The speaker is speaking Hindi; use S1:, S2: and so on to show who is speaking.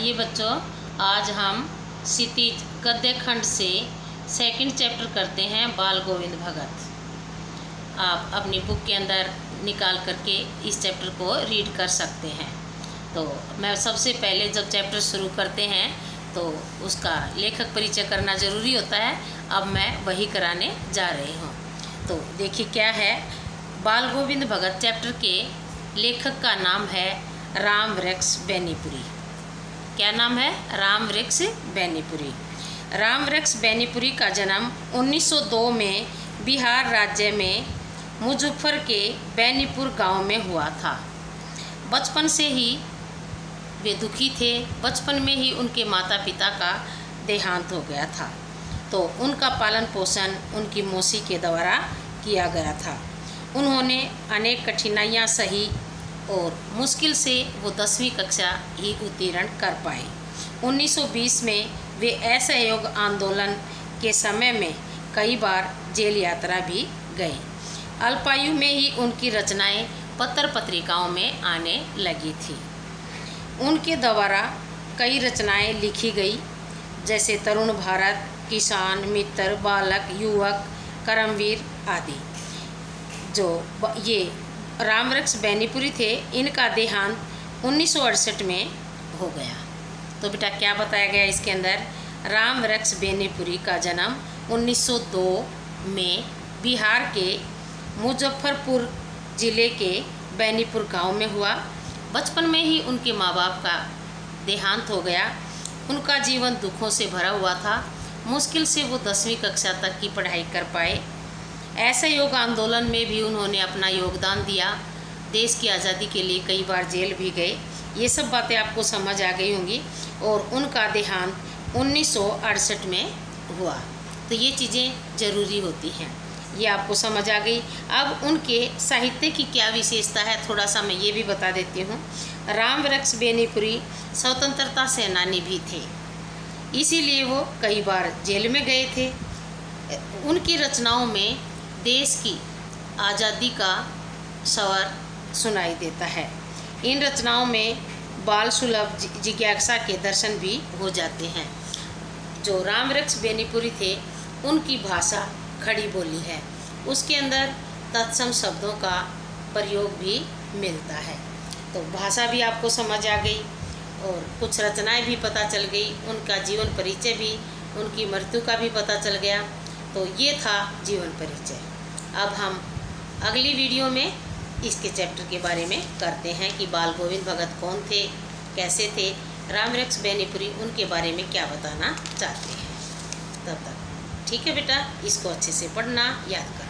S1: आइए बच्चों, आज हम क्षितिज गद्य खंड से सेकंड चैप्टर करते हैं, बाल गोविंद भगत। आप अपनी बुक के अंदर निकाल करके इस चैप्टर को रीड कर सकते हैं। तो मैं सबसे पहले जब चैप्टर शुरू करते हैं तो उसका लेखक परिचय करना ज़रूरी होता है। अब मैं वही कराने जा रही हूँ। तो देखिए क्या है, बाल गोविंद भगत चैप्टर के लेखक का नाम है राम वृक्ष बैनीपुरी। क्या नाम है? राम वृक्ष बैनीपुरी। राम वृक्ष बैनीपुरी का जन्म 1902 में बिहार राज्य में मुजफ्फर के बैनीपुर गाँव में हुआ था। बचपन से ही वे दुखी थे। बचपन में ही उनके माता पिता का देहांत हो गया था। तो उनका पालन पोषण उनकी मौसी के द्वारा किया गया था। उन्होंने अनेक कठिनाइयाँ सही और मुश्किल से वो दसवीं कक्षा ही उत्तीर्ण कर पाए। 1920 में वे असहयोग आंदोलन के समय में कई बार जेल यात्रा भी गए। अल्पायु में ही उनकी रचनाएँ पत्र पत्रिकाओं में आने लगी थी। उनके द्वारा कई रचनाएँ लिखी गई, जैसे तरुण भारत, किसान, मित्र, बालक, युवक, करमवीर आदि, जो ये रामवृक्ष बैनीपुरी थे, इनका देहांत उन्नीस सौ अड़सठ में हो गया। तो बेटा, क्या बताया गया इसके अंदर? रामवृक्ष बैनीपुरी का जन्म 1902 में बिहार के मुजफ्फरपुर ज़िले के बैनीपुर गाँव में हुआ। बचपन में ही उनके माँ बाप का देहांत हो गया। उनका जीवन दुखों से भरा हुआ था। मुश्किल से वो दसवीं कक्षा तक की पढ़ाई कर पाए। ऐसे योग आंदोलन में भी उन्होंने अपना योगदान दिया। देश की आज़ादी के लिए कई बार जेल भी गए। ये सब बातें आपको समझ आ गई होंगी और उनका देहांत उन्नीस सौ अड़सठ में हुआ। तो ये चीज़ें ज़रूरी होती हैं। ये आपको समझ आ गई। अब उनके साहित्य की क्या विशेषता है थोड़ा सा मैं ये भी बता देती हूँ। राम वृक्ष बेनीपुरी स्वतंत्रता सेनानी भी थे। इसीलिए वो कई बार जेल में गए थे। उनकी रचनाओं में देश की आज़ादी का स्वर सुनाई देता है। इन रचनाओं में बाल सुलभ जिज्ञासा के दर्शन भी हो जाते हैं। जो राम वृक्ष बेनीपुरी थे, उनकी भाषा खड़ी बोली है। उसके अंदर तत्सम शब्दों का प्रयोग भी मिलता है। तो भाषा भी आपको समझ आ गई और कुछ रचनाएँ भी पता चल गई, उनका जीवन परिचय भी, उनकी मृत्यु का भी पता चल गया। तो ये था जीवन परिचय। अब हम अगली वीडियो में इसके चैप्टर के बारे में करते हैं कि बाल गोविंद भगत कौन थे, कैसे थे रामरक्ष बैनीपुरी उनके बारे में क्या बताना चाहते हैं। तब तक, ठीक है बेटा? इसको अच्छे से पढ़ना, याद करना।